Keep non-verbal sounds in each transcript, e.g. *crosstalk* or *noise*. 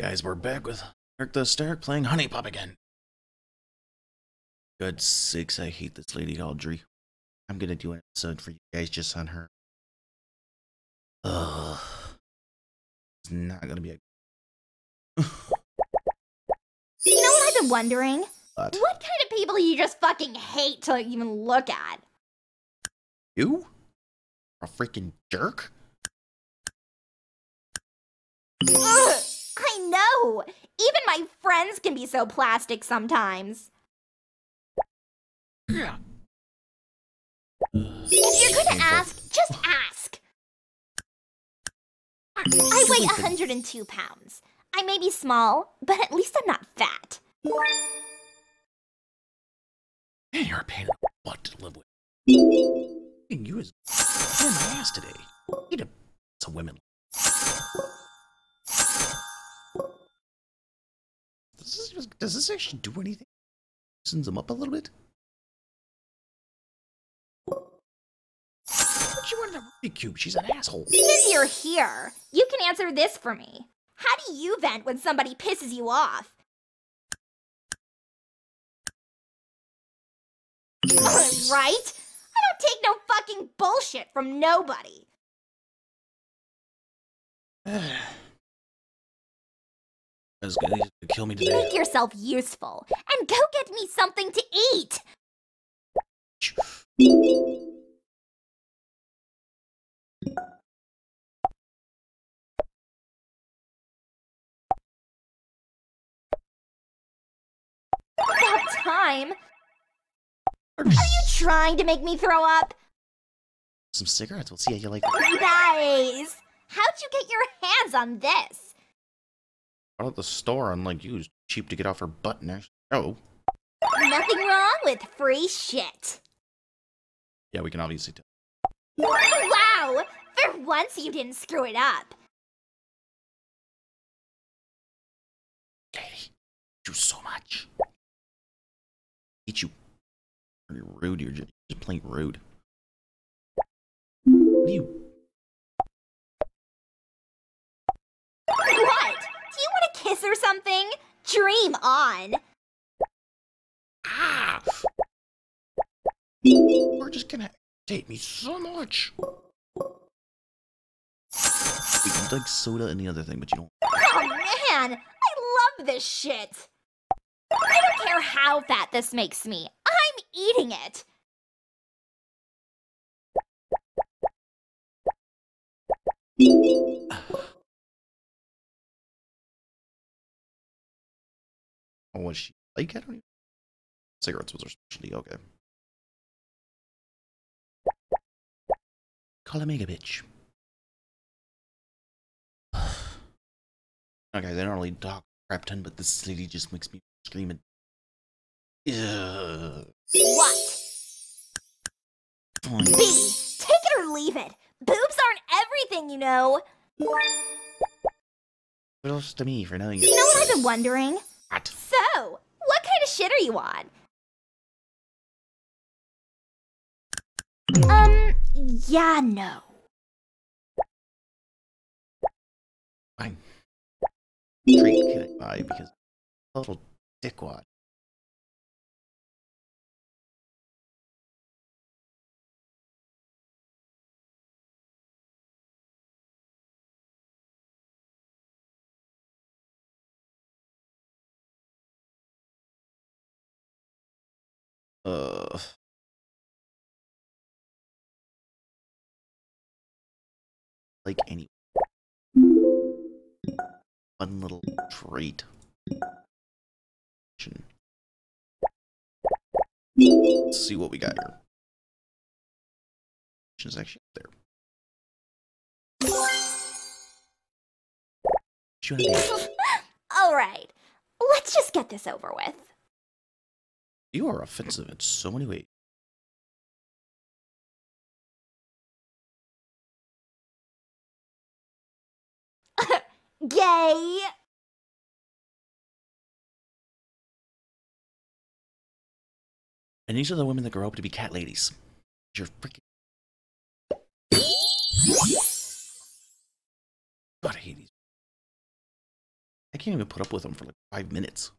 Guys, we're back with Eric the Hysteric playing HuniePop again. Good sakes, I hate this lady Audrey. I'm gonna do an episode for you guys just on her. Ugh. It's not gonna be a *laughs* You know what I've been wondering? lot. What kind of people you just fucking hate to even look at? You? A freaking jerk? *laughs* Ugh, Even my friends can be so plastic sometimes. If you're gonna ask, just ask. I weigh 102 pounds. I may be small, but at least I'm not fat. Man, you're a pain in the butt to live with. And you is in my ass today. Need a some women. Does this, does this actually do anything? Loosens them up a little bit? What you want in a Rubik's Cube? She's an asshole. Since you're here, you can answer this for me. How do you vent when somebody pisses you off? right? I don't take no fucking bullshit from nobody. *sighs* *sighs* That's gonna kill me today. make yourself useful and go get me something to eat. About time. Are you trying to make me throw up? Some cigarettes. We'll see how you like. Nice. How'd you get your hands on this? Out at the store, unlike you, it's cheap to get off her butt and actually. Oh, Nothing wrong with free shit. yeah, we can obviously tell. Wow! For once you didn't screw it up. Katie, you so much. Hate you. You're rude. You're just, just plain rude. What do you? Something? Dream on. Ah! You're just gonna irritate me so much. We can like soda and the other thing, but you don't. Oh man, I love this shit. I don't care how fat this makes me. I'm eating it. Oh, was she like? I don't even. Cigarettes was her specialty. Okay. Call a mega bitch. *sighs* okay, they don't really talk crap ton, but this lady just makes me scream and. Ugh. What? Fine. B, take it or leave it. Boobs aren't everything, you know. What else to me for knowing You know what I've been wondering? What? So, what kind of shit are you on? Um, yeah, no. Fine. Treat can I buy because a little dickwad. Uh. Like any fun little trait. Let's see what we got here. Is actually there. *laughs* All right, let's just get this over with. You are offensive in so many ways. *laughs* Gay. And these are the women that grow up to be cat ladies. You're freaking. God, I hate these. I can't even put up with them for like five minutes.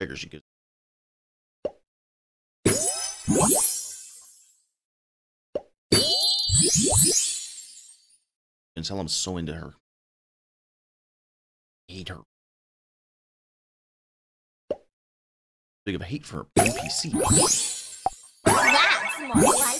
Figures you could. And tell I'm so into her. Hate her. Big of a hate for a NPC. That's more like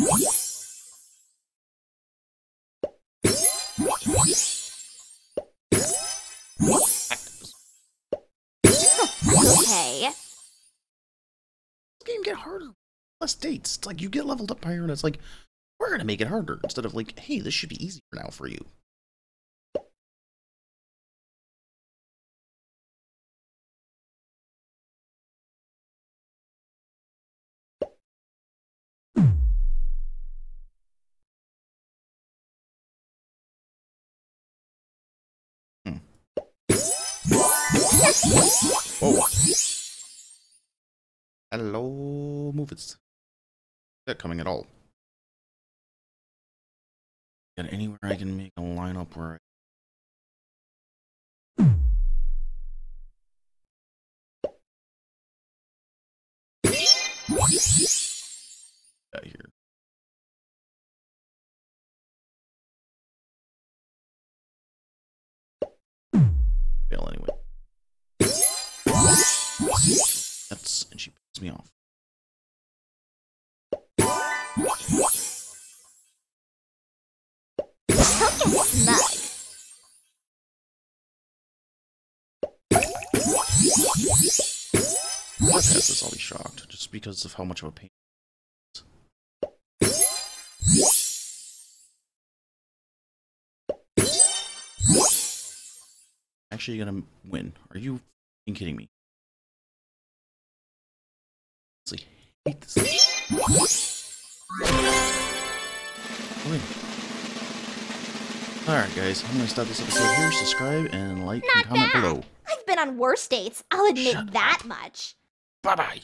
okay. This game get harder. Less dates. It's like you get leveled up higher, and it's like we're gonna make it harder instead of like, hey, this should be easier now for you. Whoa. Hello, move it. Not coming at all. Got anywhere I can make a lineup where I... Out here. Don't get smug. My pass is I'll be shocked just because of how much of a pain. it is. Actually, gonna win. Are you kidding me? This. Win. Alright, guys, I'm gonna stop this episode here. Subscribe and like and comment bad. below. I've been on worse dates, I'll admit Shut that much. Bye bye.